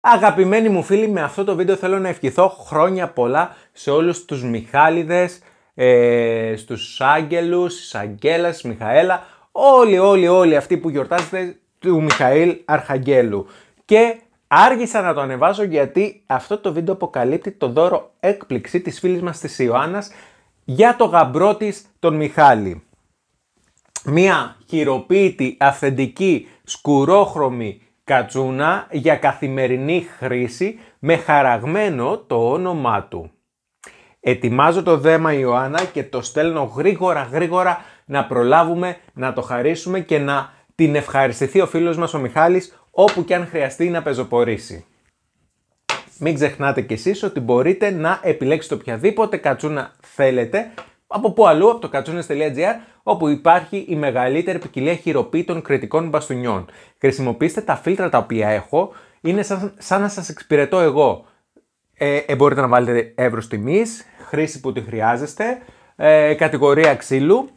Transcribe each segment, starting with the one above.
Αγαπημένοι μου φίλοι, με αυτό το βίντεο θέλω να ευχηθώ χρόνια πολλά σε όλους τους Μιχάλιδες, ε, στους Άγγελους, Αγγέλας, Μιχαέλα, όλοι, όλοι, όλοι αυτοί που γιορτάζετε του Μιχαήλ Αρχαγγέλου. Και άργησα να το ανεβάσω γιατί αυτό το βίντεο αποκαλύπτει το δώρο έκπληξη της φίλης μας της Ιωάννας για το γαμπρό της τον Μιχάλη. Μία χειροποίητη, αυθεντική, σκουρόχρωμη κατσούνα για καθημερινή χρήση με χαραγμένο το όνομά του. Ετοιμάζω το δέμα Ιωάννα και το στέλνω γρήγορα γρήγορα να προλάβουμε να το χαρίσουμε και να την ευχαριστηθεί ο φίλος μας ο Μιχάλης όπου και αν χρειαστεί να πεζοπορήσει. Μην ξεχνάτε κι εσείς ότι μπορείτε να επιλέξετε οποιαδήποτε κατσούνα θέλετε από πού αλλού, από το κατσούνες.gr, όπου υπάρχει η μεγαλύτερη ποικιλία χειροποίητων κριτικών μπαστούνιών. Χρησιμοποιήστε τα φίλτρα τα οποία έχω, είναι σαν, σαν να σας εξυπηρετώ εγώ. Ε, ε, μπορείτε να βάλετε εύρος τιμής, χρήση που τη χρειάζεστε, ε, κατηγορία ξύλου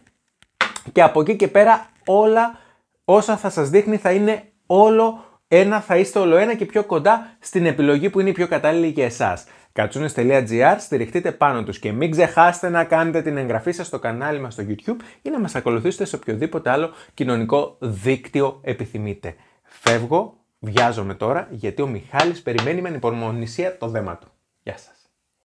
και από εκεί και πέρα όλα όσα θα σας δείχνει θα είναι όλο ένα, θα είστε όλο ένα και πιο κοντά στην επιλογή που είναι πιο κατάλληλη για εσάς. Κατσούνες.gr, στηριχτείτε πάνω τους και μην ξεχάσετε να κάνετε την εγγραφή σας στο κανάλι μας στο YouTube ή να μας ακολουθήσετε σε οποιοδήποτε άλλο κοινωνικό δίκτυο επιθυμείτε. Φεύγω, βιάζομαι τώρα γιατί ο Μιχάλης περιμένει με ανυπομονησία το δέμα του. Γεια σας.